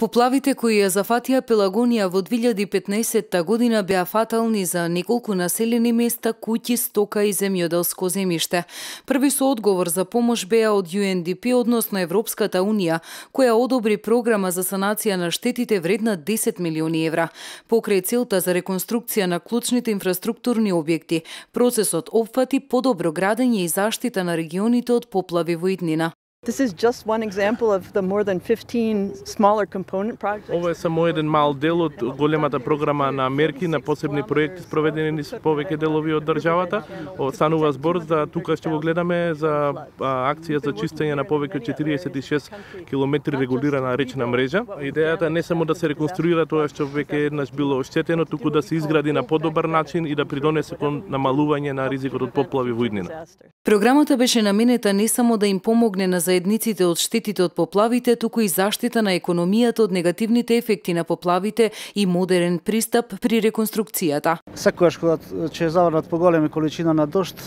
Поплавите кои ја зафатија Пелагонија во 2015 година беа фатални за неколку населени места, куќи, стока и земјоделско земјиште. Први со одговор за помош беа од UNDP, односно Европската Унија, која одобри програма за санација на штетите вредна 10 милиони евра. Покрај целта за реконструкција на клучните инфраструктурни објекти, процесот опфати подобро градење и заштита на регионите од поплави во иднина. This is just one example of the more than 15 smaller component projects. Ова е само еден мал дел од големата програма на мерки на посебни проекти спроведени низ повеќе делови од државата. Останува збор за тука што го гледаме за акција за чистење на повеќе од 46 километри регулирана речна мрежа. Идејата не само да се реконструира тоа што веќе еднаш било оштетено, туку да се изгради на подобар начин и да придонесе кон намалување на ризикот од поплави во иднина. Програмата беше наменета не само да им помогне на заедниците од штетите од поплавите, туку и заштита на економијата од негативните ефекти на поплавите и модерен пристап при реконструкцијата. Секогаш кога ќе заврнат поголеми количина на дошт,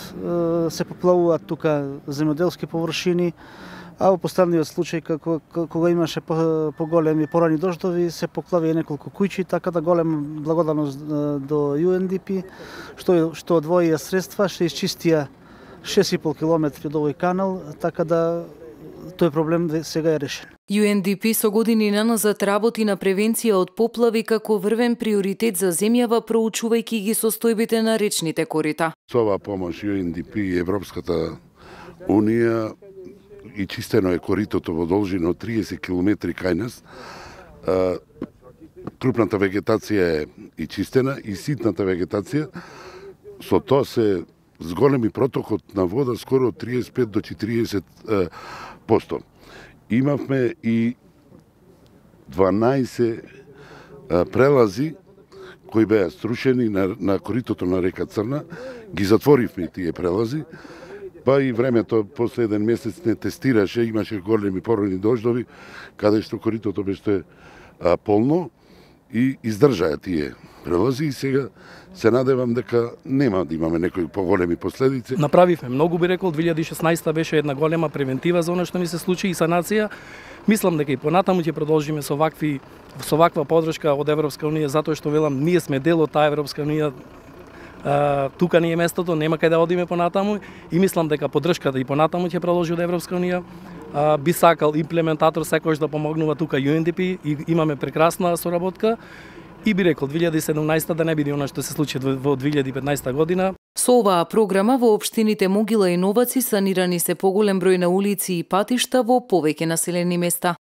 се поплавуваат тука земјоделски површини, а во последниот случај како кога имаше поголеми порани дождови се поклави неколку куќи, така да голем благодарност до UNDP што што одвоија средства, што изчистија 6,5 км од овој канал, така да тој проблем сега е решен. UNDP со години наназад работи на превенција од поплави како врвен приоритет за земјава, проучувајќи ги состојбите на речните корита. Со оваа помош UNDP и Европската Унија и чистено е коритото во должина од 30 км кај нас. Крупната вегетација е и чистена и ситната вегетација. Со тоа се зголеми протокот на вода скоро од 35 до 40 посто. Имавме и 12 прелази кои беа струшени на, на коритото на река Црна, ги затворивме тие прелази, па и времето после еден месец не тестираше, имаше големи породни дождови, каде што коритото беше а, полно и издржаја тие Превози и сега се надевам дека нема да имаме некои поголеми последици. Направивме многу би рекол 2016 беше една голема превентива за она што ни се случи и санација. Мислам дека и понатаму ќе продолжиме со вакви со ваква подршка од Европска унија затоа што велам ние сме дел од таа Европска унија тука ни е местото, нема кај да одиме понатаму и мислам дека поддршката и понатаму ќе продолжи од Европска унија. Би сакал имплементатор секојаш да помогнува тука UNDP и имаме прекрасна соработка и би рекол 2017 да не биде она што се случи во 2015 година. Со оваа програма во општините Могила и Новаци санирани се поголем број на улици и патишта во повеќе населени места.